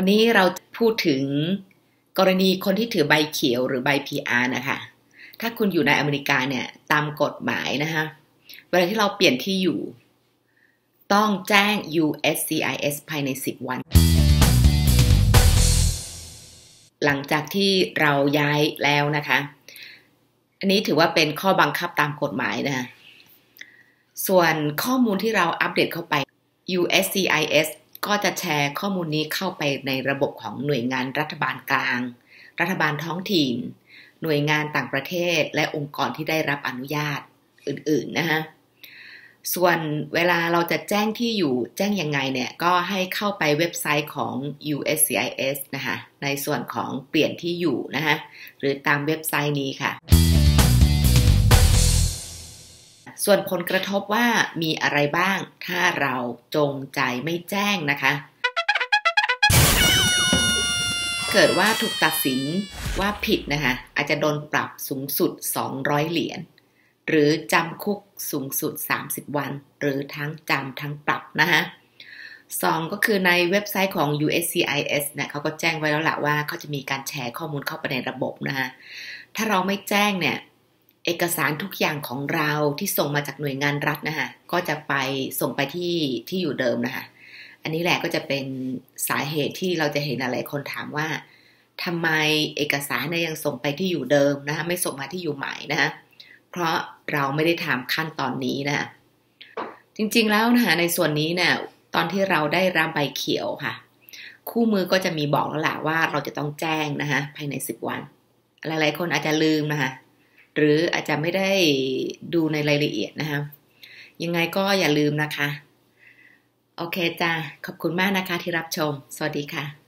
วันนี้เราพูดถึงกรณีคนที่ถือใบเขียวหรือใบ PR นะคะ ถ้าคุณอยู่ในอเมริกาเนี่ยตามกฎหมายนะคะเวลาที่เราเปลี่ยนที่อยู่ ต้องแจ้ง USCIS ภายใน 10 วัน หลังจากที่เราย้ายแล้วนะคะ อันนี้ถือว่าเป็นข้อบังคับตามกฎหมายนะคะส่วนข้อมูลที่เราอัปเดตเข้าไป USCIS ก็จะแชร์ข้อมูลนี้เข้าไปในระบบของหน่วยงานรัฐบาลกลาง รัฐบาลท้องถิ่น หน่วยงานต่างประเทศ และองค์กรที่ได้รับอนุญาตอื่นๆนะคะส่วนเวลาเราจะแจ้งที่อยู่แจ้งยังไงเนี่ยก็ให้เข้าไปเว็บไซต์ของ USCIS นะคะในส่วนของเปลี่ยนที่อยู่นะคะหรือตามเว็บไซต์นี้ค่ะ ส่วนผลกระทบว่ามีอะไรบ้าง ถ้าเราจงใจไม่แจ้งนะคะ เกิดว่าถูกตัดสินว่าผิดนะคะ อาจจะโดนปรับสูงสุด 200 เหรียญหรือจำคุกสูงสุด 30 วัน หรือทั้งจำทั้งปรับนะคะสองก็คือในเว็บไซต์ของ USCIS เนี่ยเขาก็แจ้งไว้แล้วแหละว่าเขาจะมีการแชร์ข้อมูลเข้าไปในระบบนะคะถ้าเราไม่แจ้งเนี่ย เอกสารทุกอย่างของเราที่ส่งมาจากหน่วยงานรัฐนะคะก็จะไปส่งไปที่ที่อยู่เดิมนะคะอันนี้แหละก็จะเป็นสาเหตุที่เราจะเห็นอะไรคนถามว่าทำไมเอกสารเนี่ยยังส่งไปที่อยู่เดิมนะคะไม่ส่งมาที่อยู่ใหม่นะคะเพราะเราไม่ได้ทำขั้นตอนนี้นะะจริงๆแล้วนะคะในส่วนนี้เนี่ยตอนที่เราได้รับใบเขียวค่ะ คู่มือก็จะมีบอกแล้วแหละว่าเราจะต้องแจ้งนะคะภายในสิบวัน หลายๆคนอาจจะลืมนะคะ หรืออาจจะไม่ได้ดูในรายละเอียดนะคะ ยังไงก็อย่าลืมนะคะ โอเคจ้าขอบคุณมากนะคะที่รับชม สวัสดีค่ะ